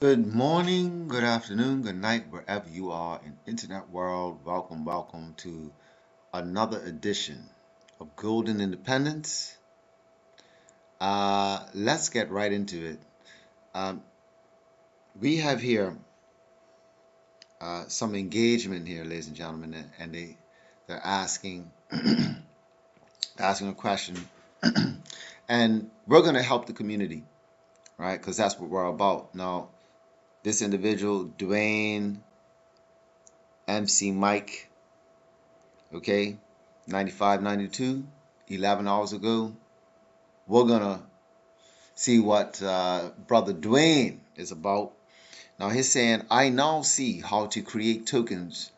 Good morning, good afternoon, good night, wherever you are in internet world. Welcome, welcome to another edition of Golden Independence. Uh, let's get right into it. Um, we have here uh, some engagement here, ladies and gentlemen, and they they're asking asking a question, and we're going to help the community, right? Because that's what we're about. Now, this individual, Dwayne MC Mike, okay, 95, 92, 11 hours ago. We're going to see what uh, Brother Dwayne is about. Now he's saying, I now see how to create tokens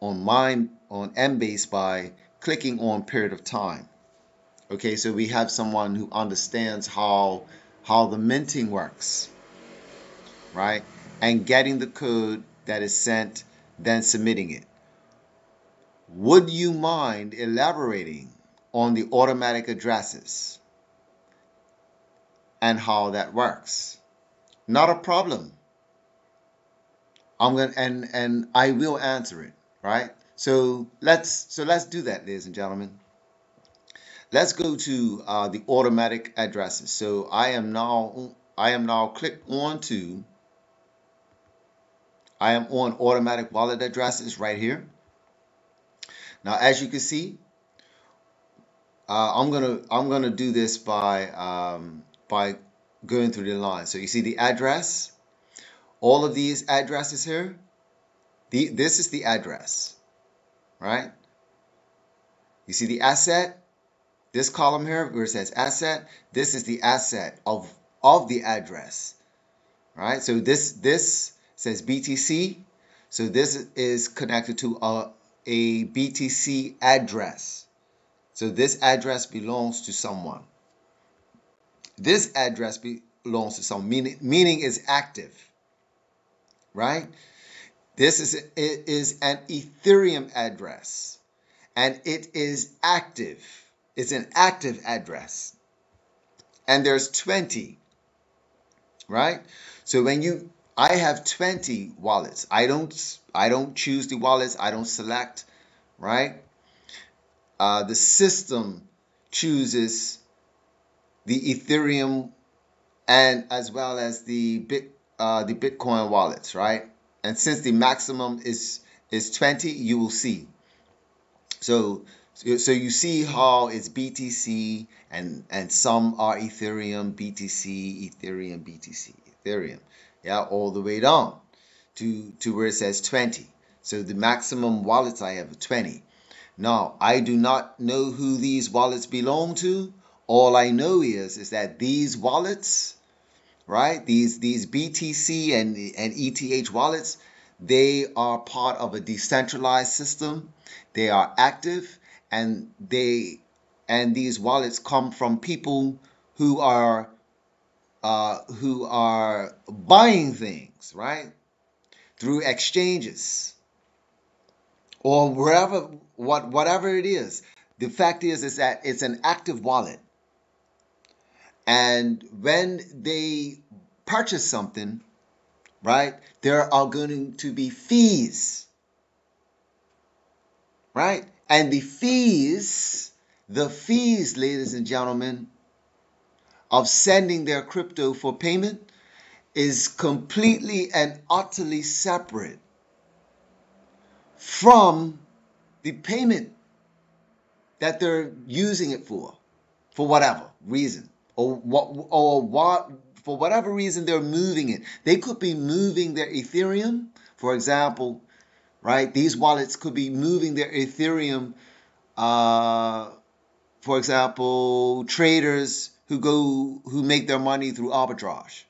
on mine on Embase by clicking on period of time. Okay, so we have someone who understands how how the minting works right? And getting the code that is sent, then submitting it. Would you mind elaborating on the automatic addresses and how that works? Not a problem. I'm gonna and and I will answer it, right? So let's so let's do that, ladies and gentlemen. Let's go to uh, the automatic addresses. So I am now I am now clicked on to I am on automatic wallet addresses right here. Now, as you can see, uh, I'm gonna I'm gonna do this by um, by going through the line. So you see the address, all of these addresses here. The this is the address, right? You see the asset, this column here where it says asset. This is the asset of of the address, right? So this this says BTC. So this is connected to uh, a, a BTC address. So this address belongs to someone. This address belongs to someone, meaning, meaning is active, right? This is, it is an Ethereum address and it is active. It's an active address. And there's 20, right? So when you I have 20 wallets. I don't I don't choose the wallets. I don't select, right? Uh, the system chooses the Ethereum and as well as the bit uh, the Bitcoin wallets, right? And since the maximum is is 20, you will see. So so you see how it's BTC and and some are Ethereum, BTC, Ethereum, BTC, Ethereum yeah, all the way down to, to where it says 20. So the maximum wallets I have 20. Now, I do not know who these wallets belong to. All I know is, is that these wallets, right, these, these BTC and, and ETH wallets, they are part of a decentralized system. They are active and they and these wallets come from people who are uh, who are buying things, right? Through exchanges or wherever, what, whatever it is. The fact is, is that it's an active wallet. And when they purchase something, right, there are going to be fees, right? And the fees, the fees, ladies and gentlemen, of sending their crypto for payment is completely and utterly separate from the payment that they're using it for, for whatever reason, or what, or what, for whatever reason they're moving it. They could be moving their Ethereum, for example, right? These wallets could be moving their Ethereum. Uh, for example, traders who go who make their money through arbitrage.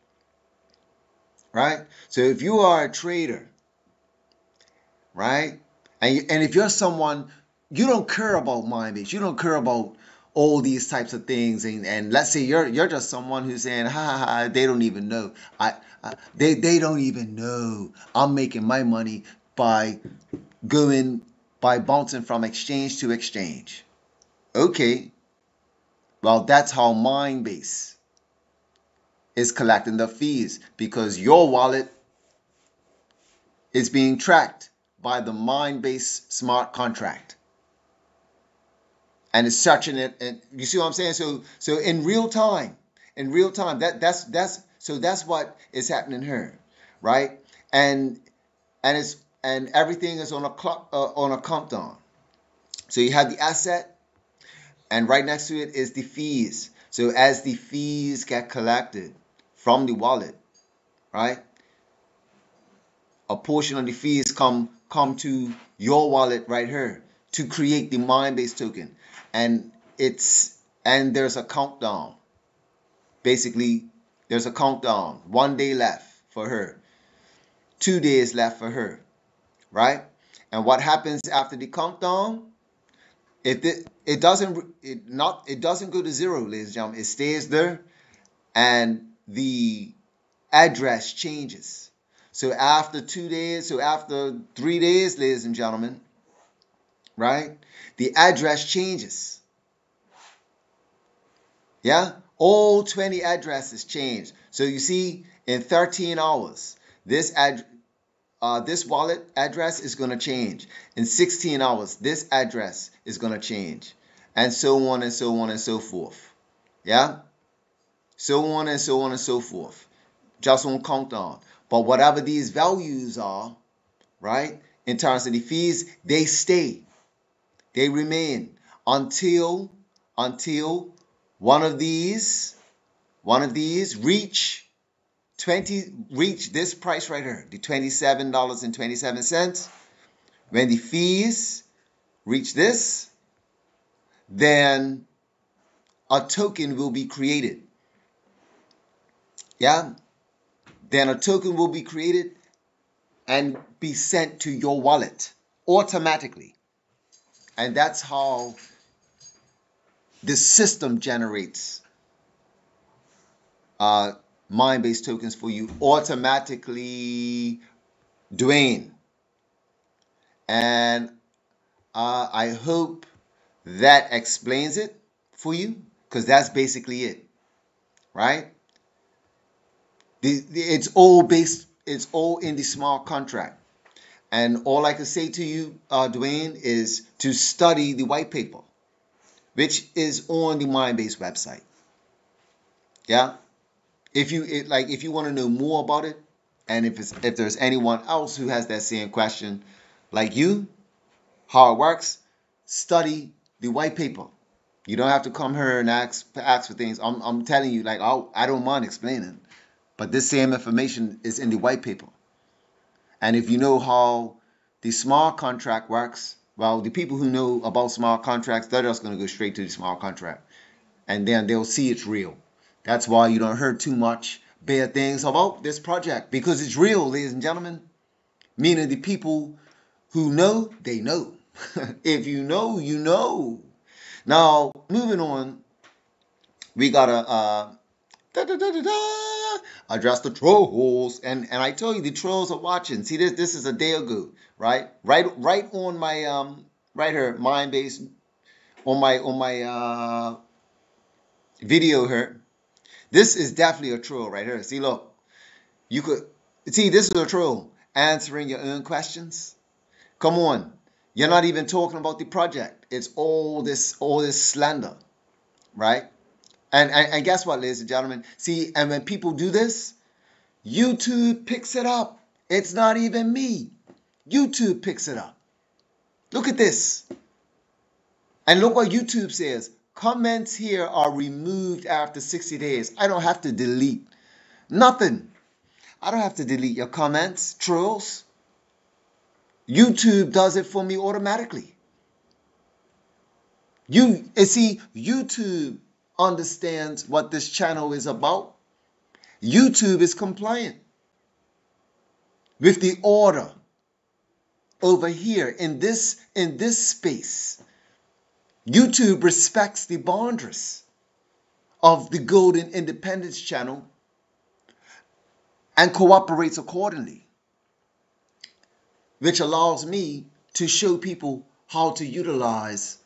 Right? So if you are a trader, right? And and if you're someone you don't care about Minebase, you don't care about all these types of things and, and let's say you're you're just someone who's saying ha ha, ha they don't even know I, I they they don't even know I'm making my money by going by bouncing from exchange to exchange okay well, that's how Minebase is collecting the fees because your wallet is being tracked by the Minebase smart contract. And it's searching it and you see what I'm saying? So so in real time, in real time, that that's that's so that's what is happening here, right? And and it's and everything is on a clock uh, on a countdown. So you have the asset, and right next to it is the fees. So as the fees get collected from the wallet, right? A portion of the fees come come to your wallet right here to create the Minebase token. And it's and there's a countdown. Basically, there's a countdown. One day left for her. Two days left for her. Right? And what happens after the countdown? It it doesn't it not it doesn't go to zero, ladies and gentlemen. It stays there and the address changes. So after two days, so after three days, ladies and gentlemen, right? The address changes. Yeah? All 20 addresses change. So you see, in 13 hours, this ad, uh, this wallet address is going to change. In 16 hours, this address is going to change. And so on and so on and so forth. Yeah? So on and so on and so forth. Just on countdown. But whatever these values are, right, in terms of the fees, they stay. They remain until until one of these one of these reach 20 reach this price right here, the $27.27. When the fees reach this, then a token will be created. Yeah? Then a token will be created and be sent to your wallet automatically. And that's how the system generates uh, Minebase tokens for you automatically, Dwayne. And uh, I hope that explains it for you because that's basically it, right? The, the, it's all based, it's all in the smart contract. And all I can say to you, uh, Dwayne, is to study the white paper, which is on the Minebase website. Yeah. If you it, like, if you want to know more about it, and if it's if there's anyone else who has that same question, like you, how it works, study the white paper. You don't have to come here and ask ask for things. I'm I'm telling you, like, I I don't mind explaining, but this same information is in the white paper. And if you know how the smart contract works, well, the people who know about smart contracts, they're just going to go straight to the smart contract. And then they'll see it's real. That's why you don't hear too much bad things about this project because it's real, ladies and gentlemen. Meaning the people who know, they know. if you know, you know. Now, moving on, we gotta uh, da, da, da, address the trolls. And and I tell you the trolls are watching. See this this is a day ago, right? Right right on my um right here, Minebase on my on my uh video here. This is definitely a troll right here. See, look. You could see this is a troll answering your own questions. Come on. You're not even talking about the project. It's all this all this slander, right? And, and, and guess what, ladies and gentlemen? See, and when people do this, YouTube picks it up. It's not even me. YouTube picks it up. Look at this. And look what YouTube says. Comments here are removed after 60 days. I don't have to delete nothing. I don't have to delete your comments, trolls. YouTube does it for me automatically. You see, YouTube understands what this channel is about, YouTube is compliant with the order over here in this in this space. YouTube respects the boundaries of the Golden Independence channel and cooperates accordingly, which allows me to show people how to utilize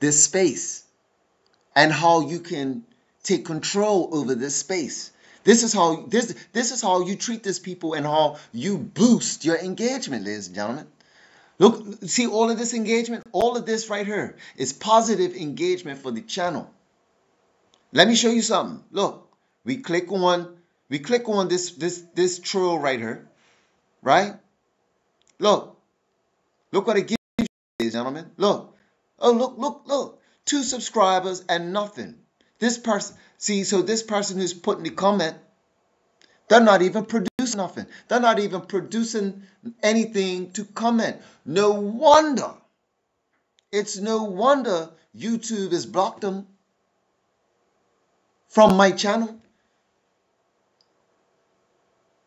this space and how you can take control over this space This is how this this is how you treat these people and how you boost your engagement, ladies and gentlemen. Look, see all of this engagement, all of this right here is positive engagement for the channel. Let me show you something. Look, we click on we click on this this this trail right here, right? Look, look what it gives you, ladies and gentlemen. Look, oh look, look, look, two subscribers and nothing. This person, see, so this person who's putting the comment, they're not even producing nothing. They're not even producing anything to comment. No wonder. It's no wonder YouTube has blocked them from my channel.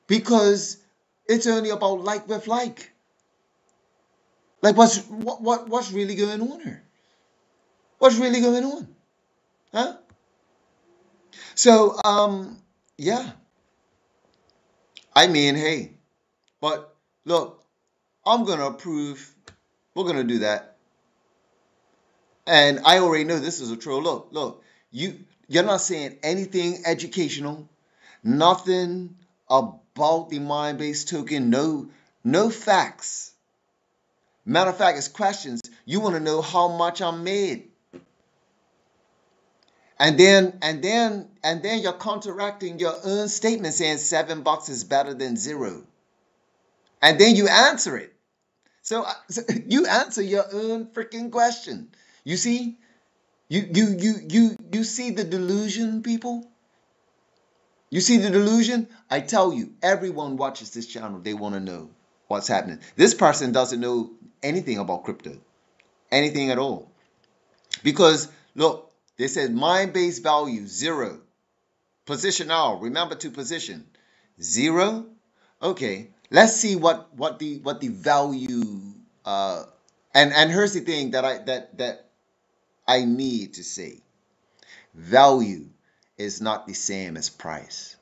Because it's only about like with like. Like what's what, what what's really going on here? What's really going on? Huh? So, um, yeah. I mean, hey, but look, I'm going to approve. We're going to do that. And I already know this is a troll. Look, look, you, you're not saying anything educational, nothing about the Minebase token, no, no facts. Matter of fact, it's questions. You want to know how much I'm made. And then and then and then you're counteracting your own statement saying seven bucks is better than zero. And then you answer it. So, uh, so you answer your own freaking question. You see? You you you you you see the delusion, people? You see the delusion? I tell you, everyone watches this channel, they want to know what's happening. This person doesn't know anything about crypto. Anything at all. Because look, they said Minebase value zero. Position now. Remember to position zero. Okay. Let's see what what the what the value. Uh, and and here's the thing that I that that I need to say. Value is not the same as price.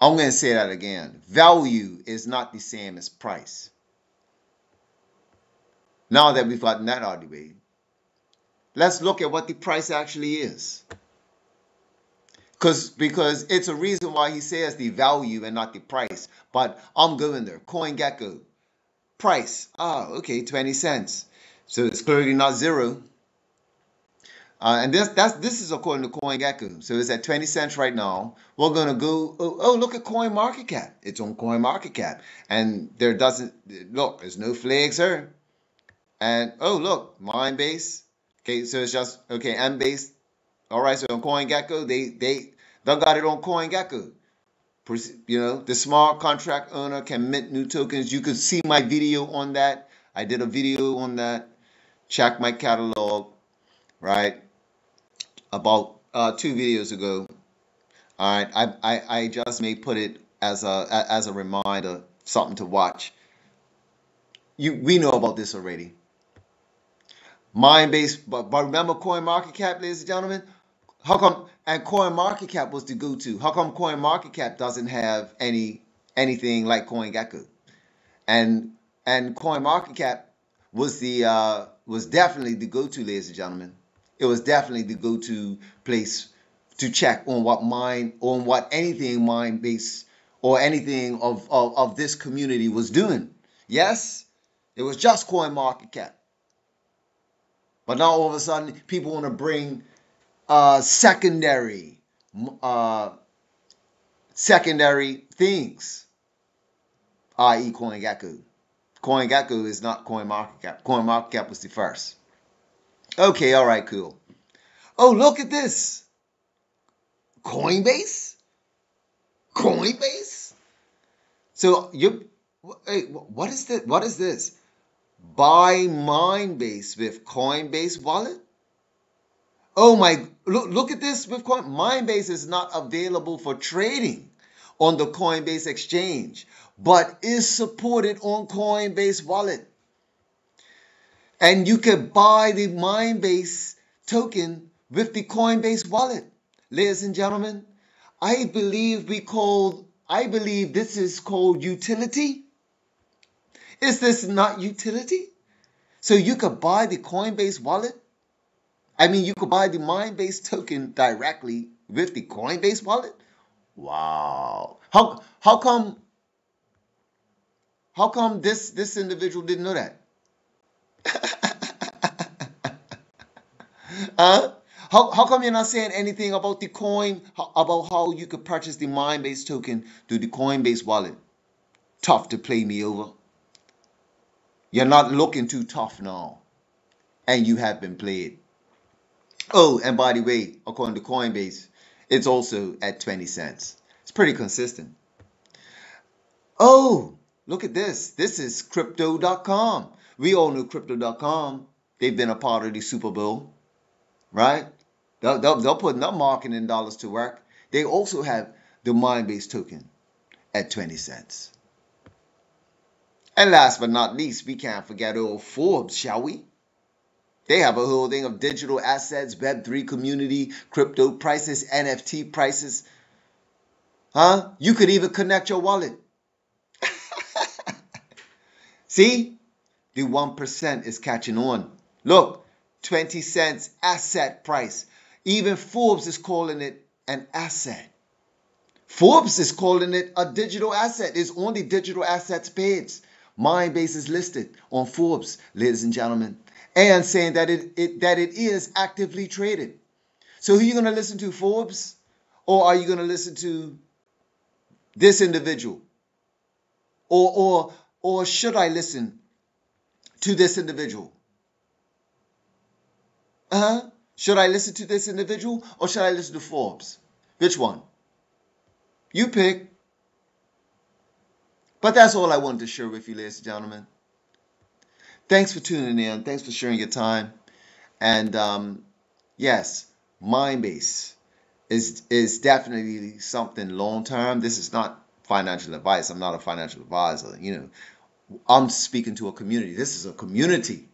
I'm going to say that again. Value is not the same as price. Now that we've gotten that out of the way, let's look at what the price actually is. Cause, because it's a reason why he says the value and not the price. But I'm going there. CoinGecko. Price. Ah, okay, 20 cents. So it's clearly not zero. Uh, and this that's this is according to CoinGecko. So it's at 20 cents right now. We're gonna go. Oh, oh, look at Coin Market Cap. It's on Coin Market Cap, and there doesn't look. There's no flags here. And oh, look, Minebase. Okay, so it's just okay, M based. All right, so on CoinGecko, they they they got it on CoinGecko. You know, the smart contract owner can mint new tokens. You can see my video on that. I did a video on that. Check my catalog, right? About uh, two videos ago. All right, I, I I just may put it as a as a reminder, something to watch. You we know about this already. Minebase, but, but remember Coin Market Cap, ladies and gentlemen? How come and Coin Market Cap was the go-to? How come Coin Market Cap doesn't have any anything like CoinGecko? And and Coin Market Cap was the uh, was definitely the go-to, ladies and gentlemen. It was definitely the go-to place to check on what mind on what anything Minebase or anything of, of, of this community was doing. Yes, it was just Coin Market Cap. But now all of a sudden, people want to bring uh, secondary, uh, secondary things, i.e., CoinGecko. CoinGecko is not CoinMarketCap. CoinMarketCap was the first. Okay, all right, cool. Oh, look at this. Coinbase? Coinbase? So you, hey, what is that? What is this? Buy Minebase with Coinbase Wallet? Oh my, look, look at this with Coin. Minebase is not available for trading on the Coinbase exchange, but is supported on Coinbase Wallet. And you can buy the Minebase token with the Coinbase Wallet. Ladies and gentlemen, I believe we call, I believe this is called utility is this not utility? So you could buy the Coinbase wallet. I mean, you could buy the Minebase token directly with the Coinbase wallet? Wow. How how come how come this this individual didn't know that? huh? How, how come you're not saying anything about the coin, about how you could purchase the Minebase token through the Coinbase wallet? Tough to play me over. You're not looking too tough now. And you have been played. Oh, and by the way, according to Coinbase, it's also at 20 cents. It's pretty consistent. Oh, look at this. This is crypto.com. We all know crypto.com. They've been a part of the Super Bowl, right? They'll, they'll, they'll put their marketing dollars to work. They also have the Minebase token at 20 cents. And last but not least, we can't forget old Forbes, shall we? They have a whole thing of digital assets, Web3 community, crypto prices, NFT prices. Huh? You could even connect your wallet. See? The 1% is catching on. Look, 20 cents asset price. Even Forbes is calling it an asset. Forbes is calling it a digital asset. It's on the digital assets page. Minebase is listed on Forbes, ladies and gentlemen and saying that it, it that it is actively traded. So who are you going to listen to, Forbes? Or are you going to listen to this individual? Or or or should I listen to this individual? Uh-huh. Should I listen to this individual or should I listen to Forbes? Which one? You pick. But that's all I wanted to share with you, ladies and gentlemen thanks for tuning in. Thanks for sharing your time. And um, yes, Minebase is is definitely something long term. This is not financial advice. I'm not a financial advisor. You know, I'm speaking to a community. This is a community,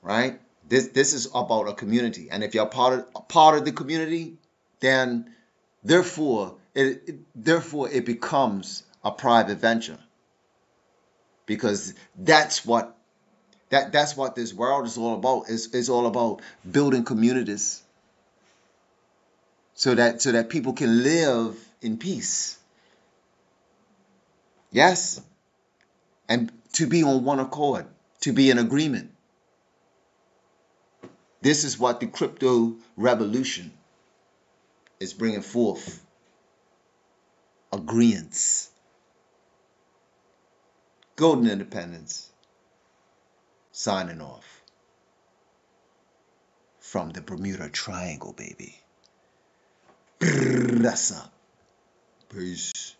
right? This this is about a community, and if you're part of part of the community, then therefore it, it therefore it becomes a private venture because that's what that that's what this world is all about. It's, it's all about building communities so that so that people can live in peace. Yes. And to be on one accord, to be in agreement. This is what the crypto revolution is bringing forth. Agreements. Golden independence signing off from the Bermuda Triangle, baby. That's up. Peace.